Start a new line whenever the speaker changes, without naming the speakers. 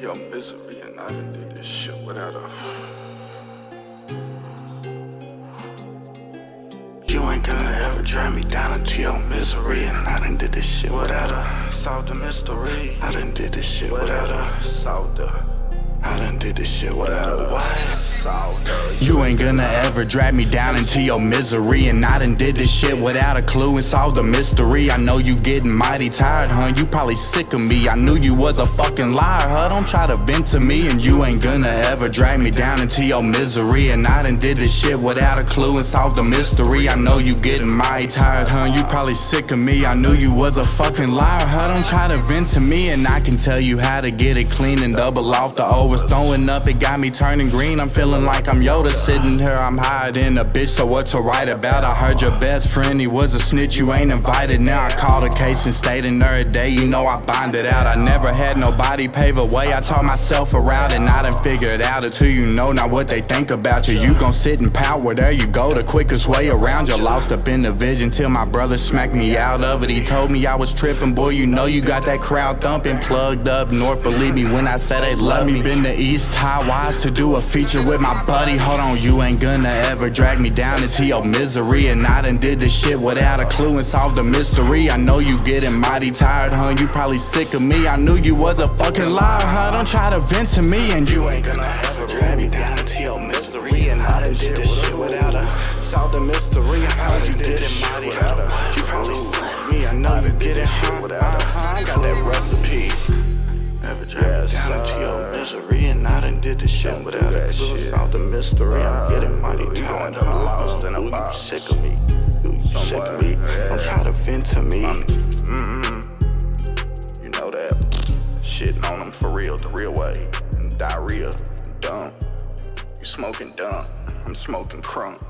your misery, and I done did this shit without a. You ain't gonna ever drag me down into your misery, and I done did this shit without a solve the mystery. I done did this shit without a solve the. I done did this shit without a?
You ain't gonna ever drag me down into your misery And I done did this shit without a clue and solved the mystery I know you getting mighty tired, huh? You probably sick of me I knew you was a fucking liar, huh? Don't try to vent to me And you ain't gonna ever drag me down into your misery And I done did this shit without a clue and solved the mystery I know you getting mighty tired, huh? You probably sick of me I knew you was a fucking liar, huh? Don't try to vent to me And I can tell you how to get it clean and double off the overs Throwing up, it got me turning green I'm feeling feeling like I'm Yoda sitting here. I'm hiding a bitch, so what to write about? I heard your best friend, he was a snitch, you ain't invited. Now I called a case and stayed in there a day. You know I bonded out. I never had nobody pave a way. I taught myself a route and I done figured out until you know now what they think about you. You gon' sit in power, there you go, the quickest way around you. Lost up in the vision till my brother smacked me out of it. He told me I was tripping, boy. You know you got that crowd thumping, plugged up north. Believe me when I say they love me. Been to East High Wise to do a feature with my buddy, hold on, you ain't gonna ever drag me down into your misery. And I done did this shit without a clue and solved the mystery. I know you getting mighty tired, huh? You probably sick of me. I knew you was a fucking liar, huh? Don't try to vent to me, and you ain't gonna ever drag me down into your misery. And I done did this shit without a solved the mystery. I know you did it mighty, huh? You probably sick of me. I know you get it, huh? Uh-huh, I got that recipe. Ever drag me down into your misery and I done did this shit without that shit. Out the mystery, I'm getting mighty tired. I'm lost and I'm you sick of me. You sick of me. Don't try to vent to me. Mm-hmm. You know that. Shitting on them for real, the real way. Diarrhea, dumb. You smoking dumb. I'm smoking crunk.